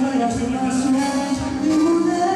내가 지나치면 자꾸 내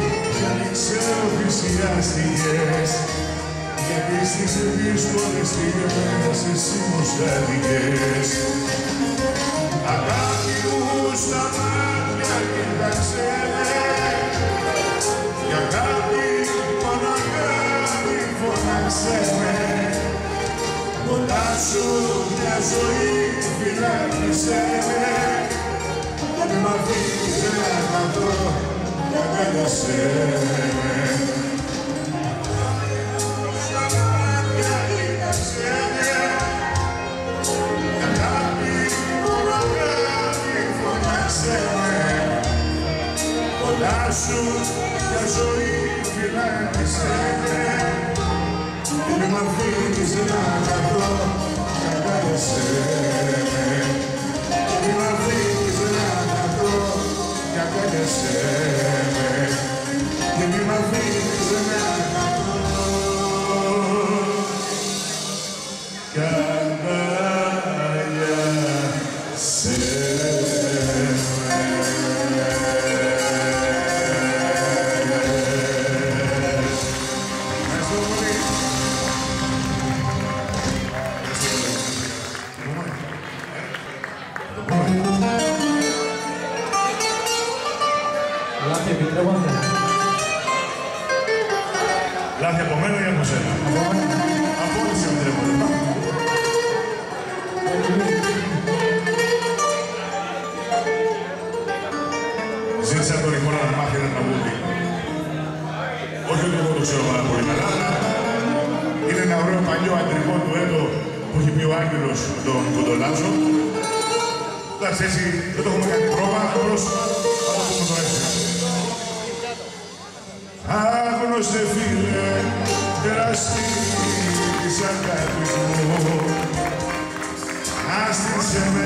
ξεοθυσιάστηκες γιατί στις δύσκολες στιγμές εσύ μου στάθηκες Αγάπη μου στα μάτια και τα ξένε. Και αγάπη μόνο αγάπη φωνάξε με. Κοντά σου μια ζωή φυλάκισέ με. Δεν μ' αφήνει να δω και αγκαλιάσέ σου για ζωή φυλάγεσαι Δεν μ' αφήνεις να καθώ κατά εσένα Λεβάντα. Λάθη από μένα ή από σένα; Από όλους οι οντρεύονται. Ζήτησα τον εικόνα να μάθει ένα τραγούδι. Όχι ότι εγώ το ξέρω πάρα πολύ καλά. Είναι ένα ωραίο παλιό αντρικό του έργο που έχει πει ο Άγγελος τον Κοντολάζο. Εντάξει, έτσι δεν το έχουμε κάνει πρόβα, απλώς θα το πούμε τώρα έτσι άγνωστε φίλε, τεραστή σαν κάτι μου. Άστησε με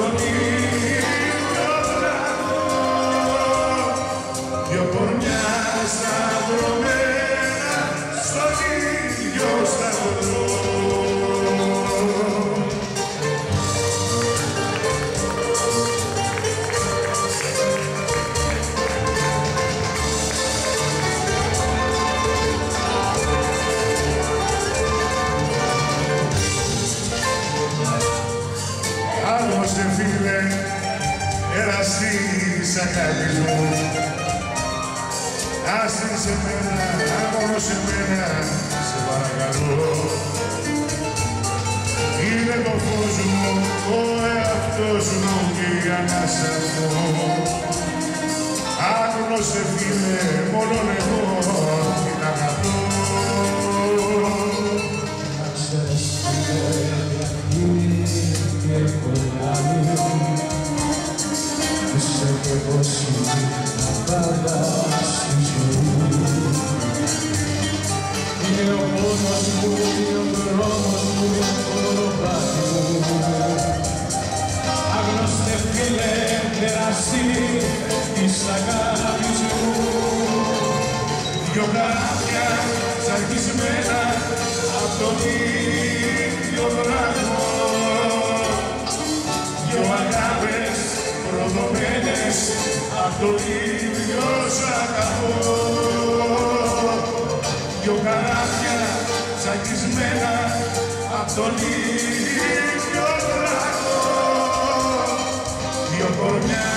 απ' σε μένα, μόνο σε μένα, σε παρακαλώ. Είναι το φως μου, ο εαυτός μου και η ανάσα μου. Άλλος σε φίλε, μόνο εγώ ο πόνος μου, είναι ο δρόμος μου, το πάθη μου. Άγνωστε φίλε, περάσει της αγάπης μου. Δυο καράβια τσακισμένα απ' τον ίδιο δρόμο Δυο αγάπες προδομένες απ' τον ίδιο σ' αγαπώ κρυμμένα απ' τον ίδιο δράκο, δυο κορμιά